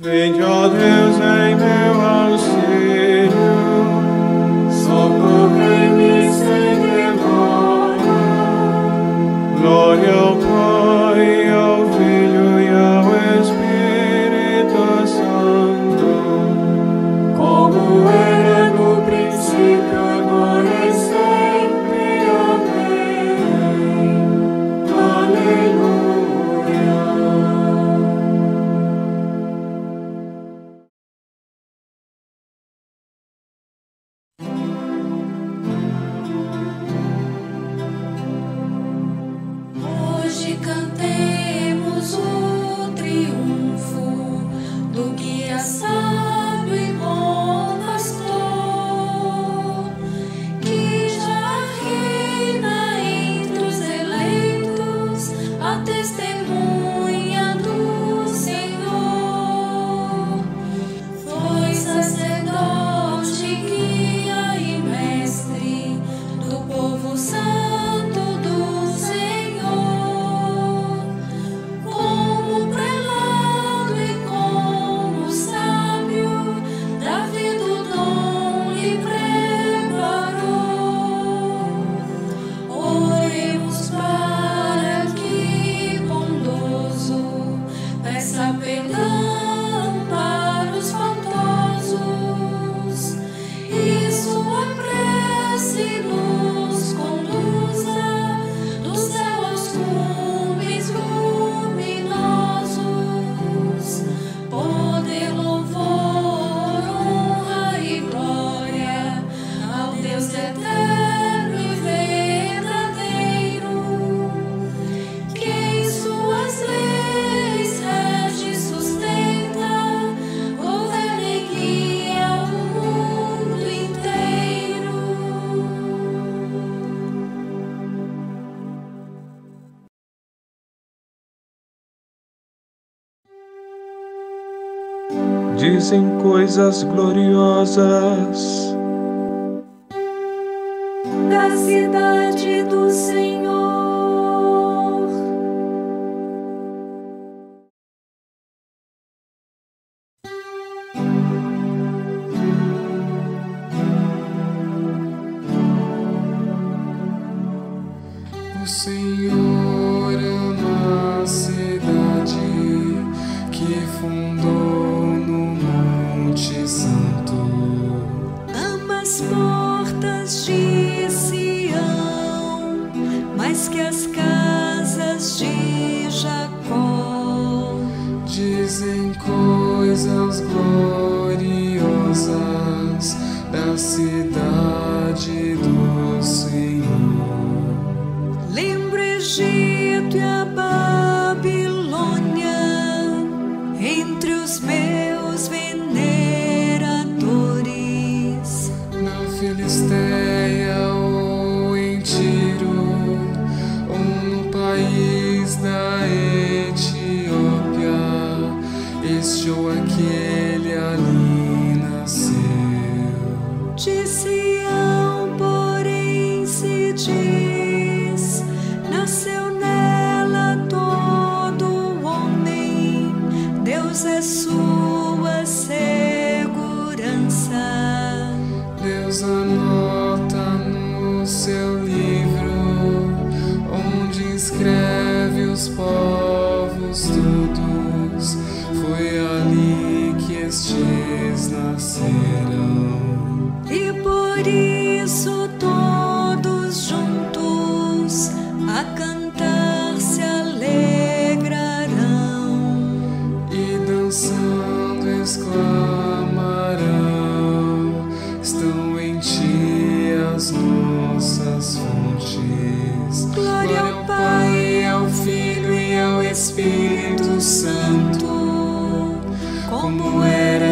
Vinde, ó Deus, em meu auxílio. em coisas gloriosas da cidade do Senhor.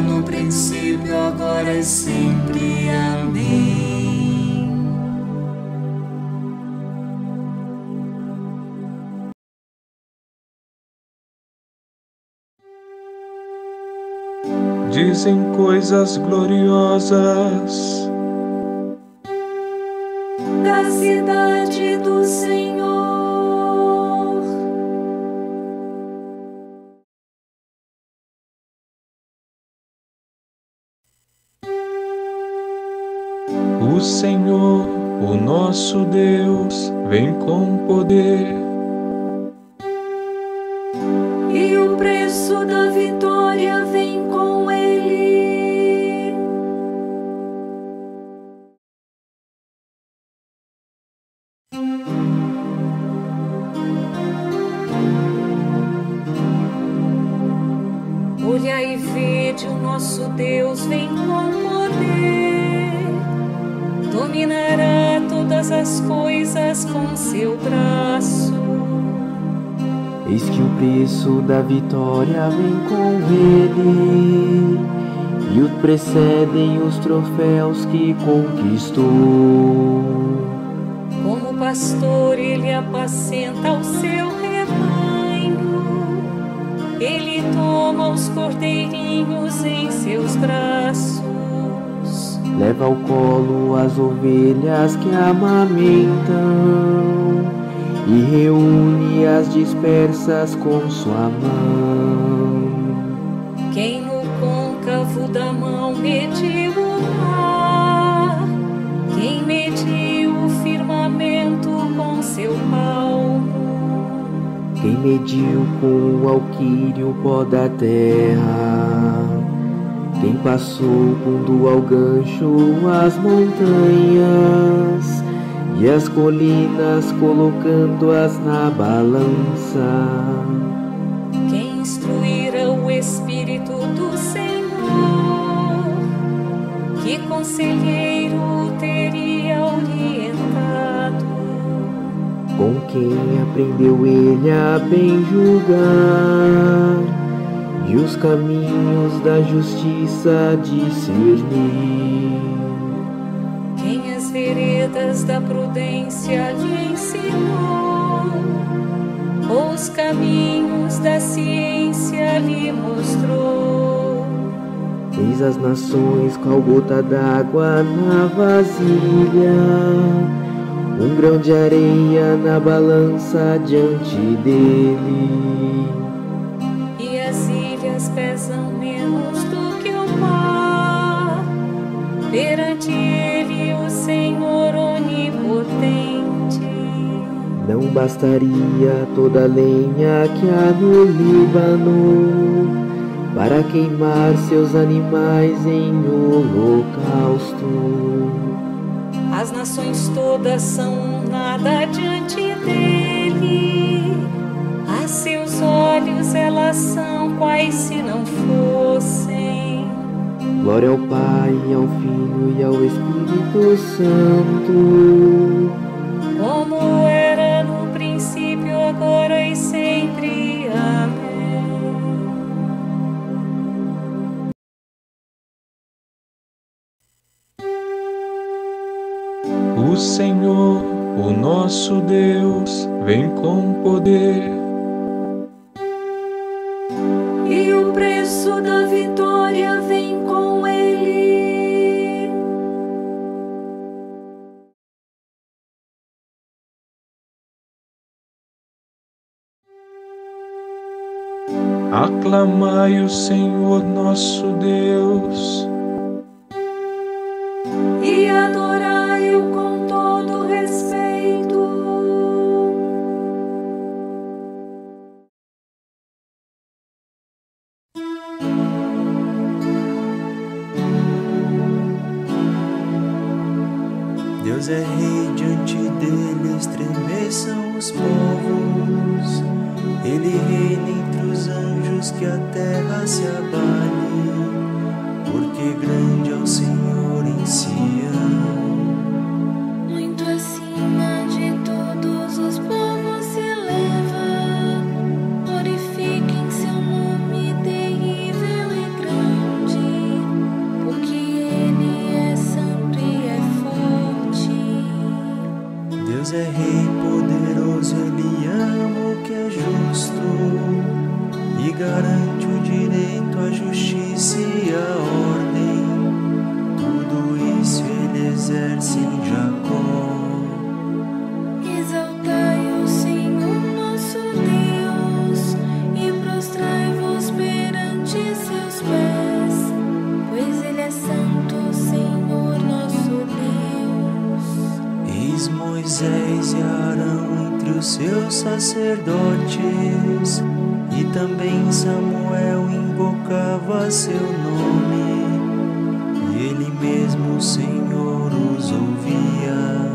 no princípio, agora e sempre. Amém. Dizem coisas gloriosas da cidade do Senhor O Senhor, o nosso Deus, vem com poder. E o preço da vitória vem da vitória vem com ele, e o precedem os troféus que conquistou. Como pastor, ele apacenta o seu rebanho. Ele toma os cordeirinhos em seus braços. Leva ao colo as ovelhas que amamentam e reúne as dispersas com sua mão. Quem no côncavo da mão mediu o mar, quem mediu o firmamento com seu palmo. Quem mediu com o alquírio o pó da terra, quem passou pondo ao gancho as montanhas e as colinas colocando-as na balança. Quem instruíra o Espírito do Senhor, que conselheiro o teria orientado? Com quem aprendeu ele a bem julgar e os caminhos da justiça discernir. As veredas da prudência lhe ensinou, ou os caminhos da ciência lhe mostrou? Eis as nações qual gota d'água na vasilha, um grão de areia na balança diante dele. E as ilhas pesam menos do que o mar, perante ele Não bastaria toda a lenha que há no Líbano para queimar seus animais em holocausto. As nações todas são nada diante dele. A seus olhos elas são quais se não fossem. Glória ao Pai, ao Filho e ao Espírito Santo. Nosso Deus, vem com poder. E o preço da vitória vem com ele. Aclamai o Senhor nosso Deus. Deus é rei, diante dele estremeçam os povos. Ele reina entre os anjos, que a terra se abale, porque grande Senhor, os ouvia.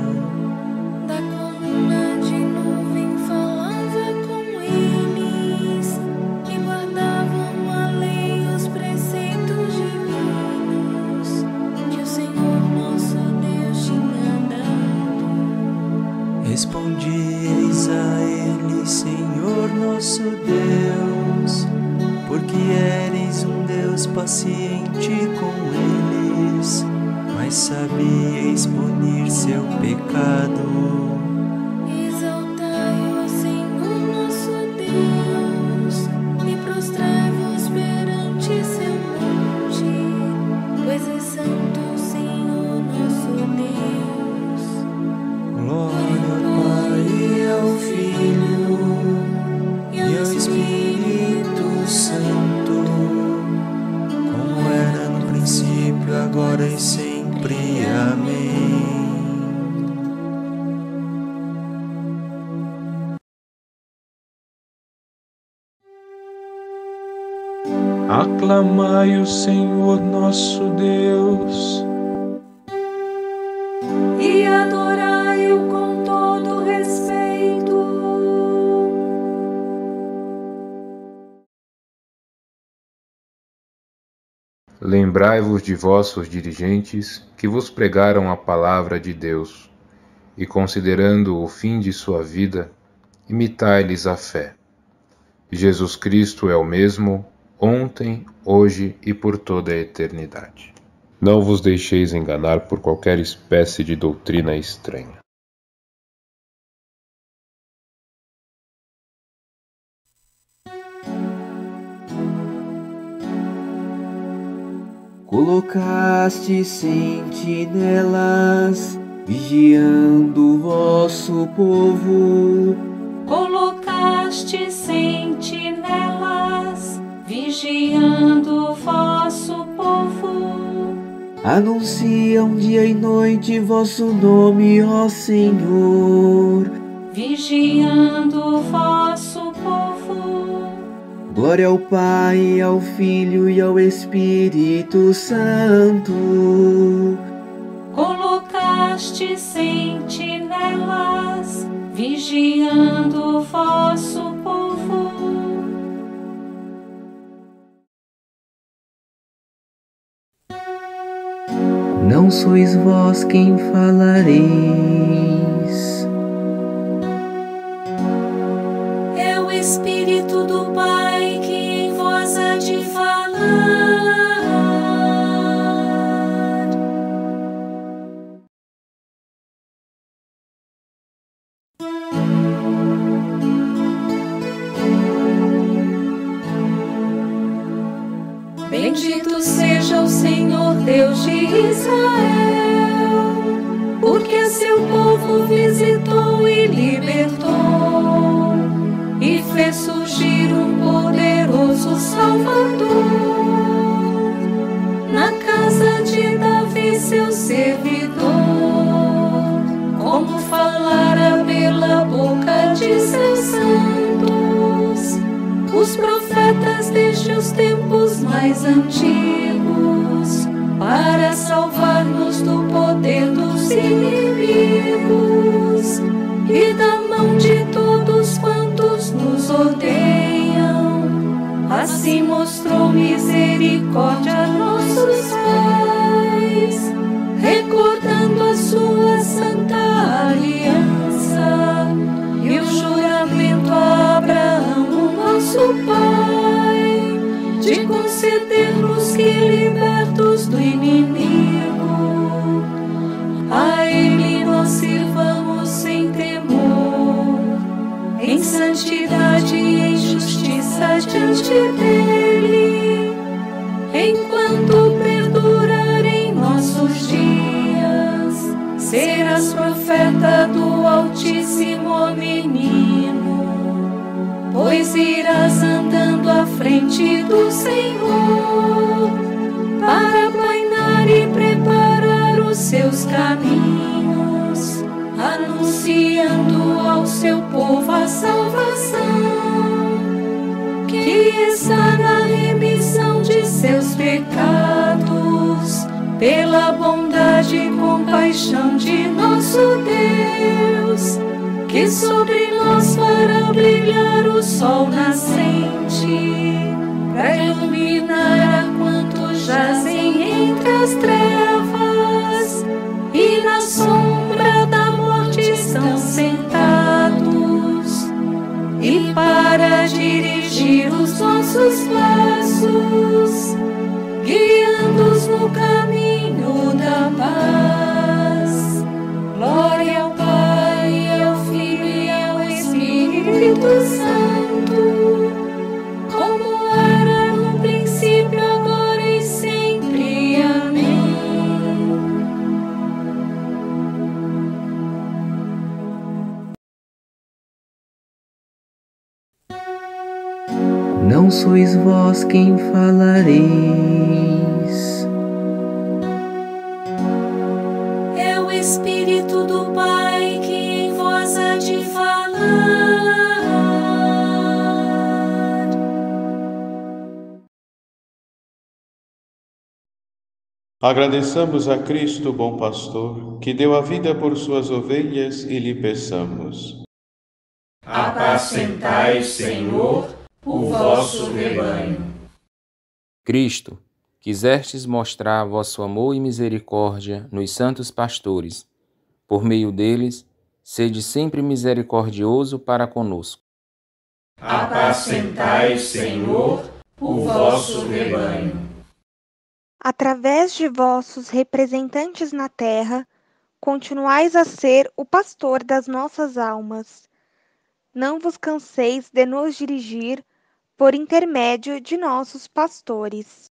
Aclamai o Senhor nosso Deus. e adorai-o com todo respeito. Lembrai-vos de vossos dirigentes que vos pregaram a palavra de Deus, e considerando o fim de sua vida, imitai-lhes a fé. Jesus Cristo é o mesmo, ontem, hoje e por toda a eternidade. Não vos deixeis enganar por qualquer espécie de doutrina estranha. Colocaste sentinelas, vigiando o vosso povo. Colocaste sentinelas, vigiando o vosso povo. Anunciam dia e noite vosso nome, ó Senhor. Vigiando o vosso povo. Glória ao Pai, ao Filho e ao Espírito Santo. Colocaste sentinelas, vigiando Não sois vós quem falareis, Porque seu povo visitou e libertou, e fez surgir um poderoso Salvador. Na casa de Davi, seu servidor, como falara pela boca de seus santos os profetas desde os tempos mais antigos, para salvar-nos do poder dos inimigos e da mão de todos quantos nos odeiam. Assim mostrou misericórdia a nossos pais, recordando a sua santa aliança e o juramento a Abraão, o nosso pai, de conceder-nos que libertos do inimigo, diante dele, enquanto perdurarem nossos dias, serás profeta do Altíssimo, menino, pois irás andando à frente do Senhor, para plainar e preparar os seus caminhos, anunciando aos seu povo a salvação, está na remissão de seus pecados, pela bondade e compaixão de nosso Deus, que sobre nós fará brilhar o sol nascente, para iluminar Não sois vós quem falareis, É o Espírito do Pai que em vós há de falar. Agradeçamos a Cristo, bom pastor, que deu a vida por suas ovelhas e lhe peçamos. Apacentai, Senhor, o vosso rebanho. Cristo, quisestes mostrar vosso amor e misericórdia nos santos pastores. Por meio deles, sede sempre misericordioso para conosco. Apacentai, Senhor, o vosso rebanho. Através de vossos representantes na terra, continuais a ser o pastor das nossas almas. Não vos canseis de nos dirigir por intermédio de nossos pastores.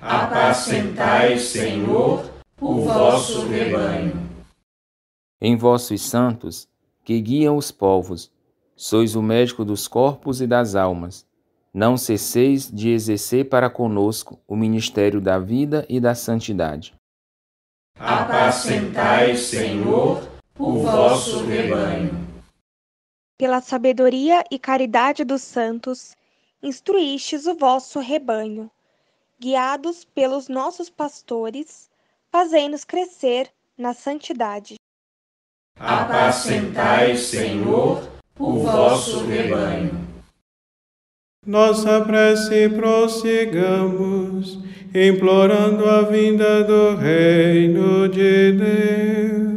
Apacentai, Senhor, o vosso rebanho. Em vossos santos, que guiam os povos, sois o médico dos corpos e das almas. Não cesseis de exercer para conosco o ministério da vida e da santidade. Apacentai, Senhor, o vosso rebanho. Pela sabedoria e caridade dos santos, instruístes o vosso rebanho. Guiados pelos nossos pastores, fazei-nos crescer na santidade. Apacentai, Senhor, o vosso rebanho. Nossa prece prossigamos, implorando a vinda do Reino de Deus.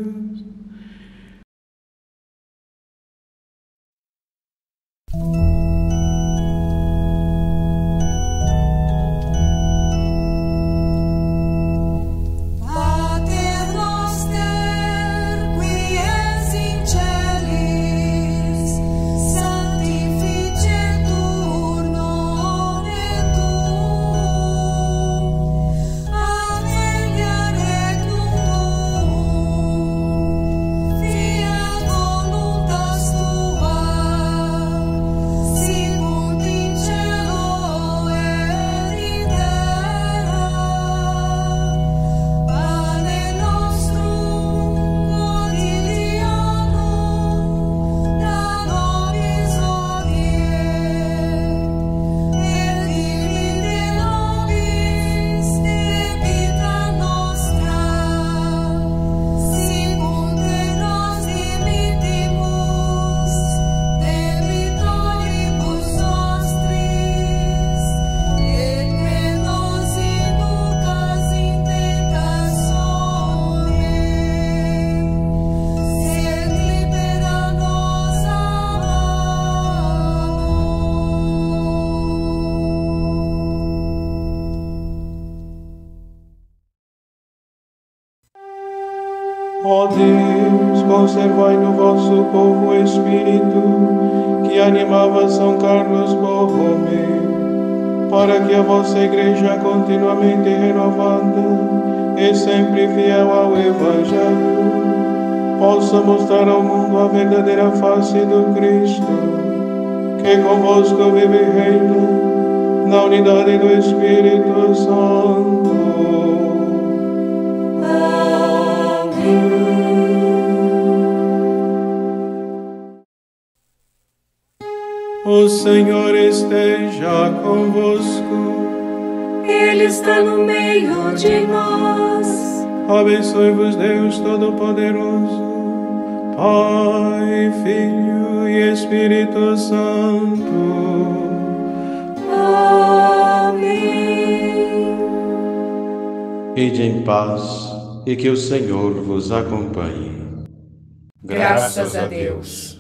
Ó Deus, conservai no vosso povo o espírito que animava São Carlos Borromeu, para que a vossa igreja continuamente renovada e sempre fiel ao Evangelho, possa mostrar ao mundo a verdadeira face do Cristo, que convosco vive e reina na unidade do Espírito Santo. O Senhor esteja convosco. Ele está no meio de nós. Abençoe-vos, Deus Todo-Poderoso, Pai, Filho e Espírito Santo. Amém. Ide em paz e que o Senhor vos acompanhe. Graças a Deus.